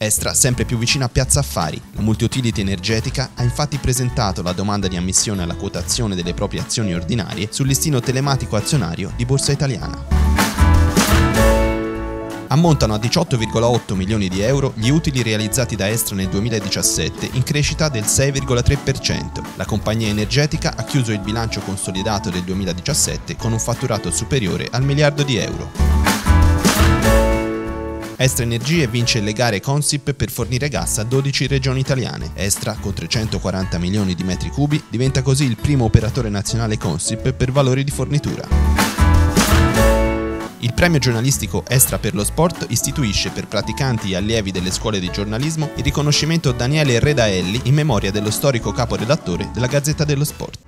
Estra sempre più vicina a Piazza Affari. La multiutility energetica ha infatti presentato la domanda di ammissione alla quotazione delle proprie azioni ordinarie sul listino telematico azionario di Borsa Italiana. Ammontano a 18,8 milioni di euro gli utili realizzati da Estra nel 2017, in crescita del 6,3%. La compagnia energetica ha chiuso il bilancio consolidato del 2017 con un fatturato superiore al miliardo di euro. Estra Energie vince le gare Consip per fornire gas a 12 regioni italiane. Estra, con 340 milioni di metri cubi, diventa così il primo operatore nazionale Consip per valori di fornitura. Il premio giornalistico Estra per lo Sport istituisce per praticanti e allievi delle scuole di giornalismo il riconoscimento Daniele Redaelli in memoria dello storico caporedattore della Gazzetta dello Sport.